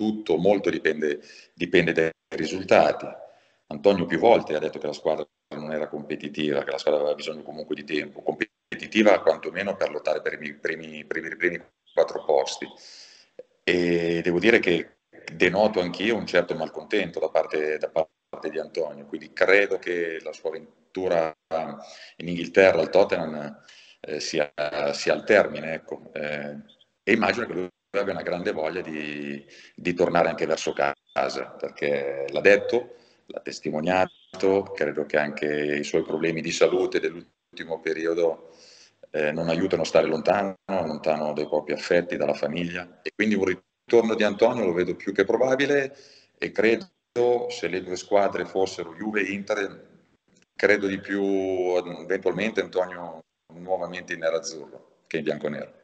tutto, molto dipende, dipende dai risultati. Antonio più volte ha detto che la squadra non era competitiva, che la squadra aveva bisogno comunque di tempo, competitiva quantomeno per lottare per i primi, primi, primi quattro posti. E devo dire che denoto anch'io un certo malcontento da parte, da parte di Antonio, quindi credo che la sua avventura in Inghilterra al Tottenham eh, sia, sia, al termine, ecco. eh, e immagino che lui abbia una grande voglia di, di tornare anche verso casa, perché l'ha detto, l'ha testimoniato, credo che anche i suoi problemi di salute dell'ultimo periodo eh, non aiutano a stare lontano, lontano dai propri affetti, dalla famiglia e quindi un ritorno di Antonio lo vedo più che probabile e credo se le due squadre fossero Juve e Inter, credo di più eventualmente Antonio nuovamente in nerazzurro che in bianco-nero.